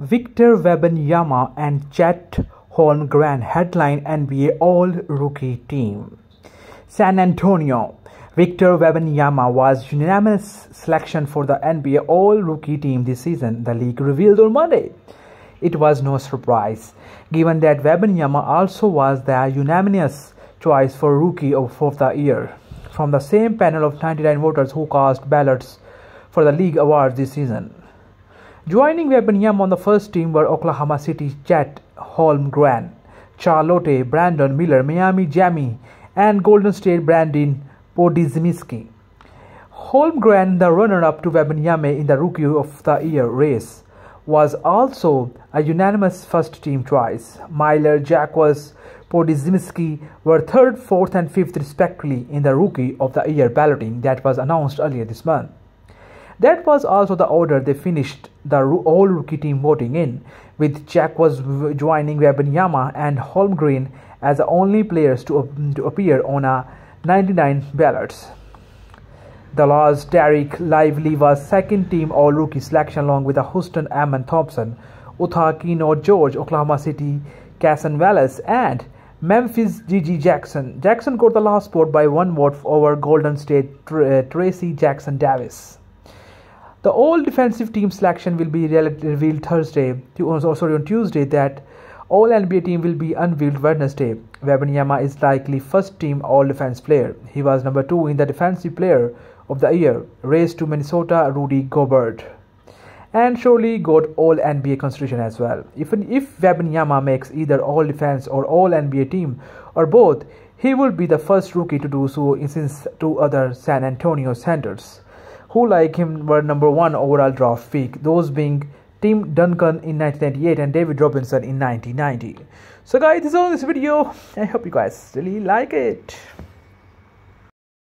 Victor Wembanyama and Chet Holmgren headline NBA All-Rookie team. San Antonio. Victor Wembanyama was unanimous selection for the NBA All-Rookie team this season, the league revealed on Monday. It was no surprise, given that Wembanyama also was the unanimous choice for Rookie of, of the Year from the same panel of 99 voters who cast ballots for the league awards this season. Joining Wembanyama on the first team were Oklahoma City Chet Holmgren, Charlotte Brandon Miller, Miami Jamie, and Golden State Brandin Podziemski. Holmgren, the runner-up to Wembanyama in the Rookie of the Year race, was also a unanimous first-team choice. Miller, Jaquez Podziemski were third, fourth, and fifth respectively in the Rookie of the Year balloting that was announced earlier this month. That was also the order they finished the all-rookie team voting in, with Jaquez joining Wembanyama and Holmgren as the only players to, to appear on a 99 ballots. The Dallas Dereck Lively was second team all-rookie selection along with the Houston Amen Thompson, Utah Keyonte George, Oklahoma City Cason Wallace, and Memphis GG Jackson. Jackson got the last spot by one vote over Golden State uh, Trayce Jackson Davis. The all defensive team selection will be revealed Thursday, oh, sorry, on Tuesday. That all NBA team will be unveiled Wednesday. Wembanyama is likely first team all defense player. He was number two in the defensive player of the year, race to Minnesota Rudy Gobert. And surely got all NBA consideration as well. Even if Wembanyama makes either all defense or all NBA team or both, he will be the first rookie to do so since two other San Antonio centers who like him were number one overall draft pick, those being Tim Duncan in 1998 and David Robinson in 1990. So guys, this is all this video. I hope you guys really like it.